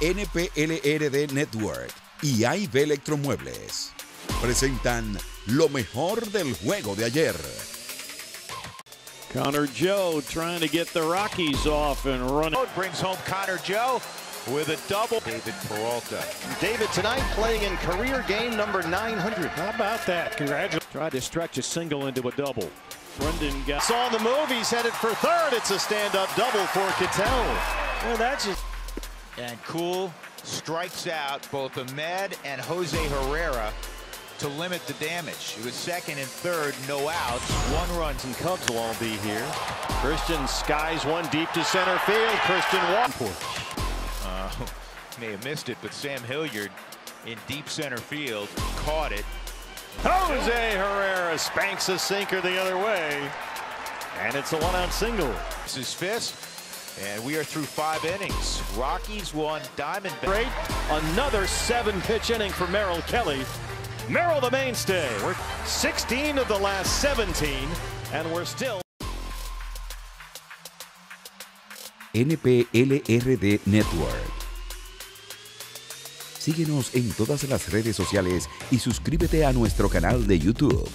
NPLRD Network y AIB Electromuebles presentan lo mejor del juego de ayer. Connor Joe trying to get the Rockies off and running. Brings home Connor Joe with a double. David Peralta. David tonight playing in career game number 900. How about that? Congratulations. Tried to stretch a single into a double. Brendan got. Saw the move. He's headed for third. It's a stand-up double for Ketel. Well, that's just. And Kuhl strikes out both Ahmed and Jose Herrera to limit the damage. It was second and third, no outs. One runs and Cubs will all be here. Christian skies one deep to center field. Christian one. Uh, may have missed it, but Sam Hilliard in deep center field caught it. Jose Herrera spanks a sinker the other way. And it's a one-out single. This is fist. And we are through five innings. Rockies won, Diamondbacks. Great. Another seven-pitch inning for Merrill Kelly. Merrill the mainstay. We're 16 of the last 17, and we're still. NPLRD Network. Síguenos en todas las redes sociales y suscríbete a nuestro canal de YouTube.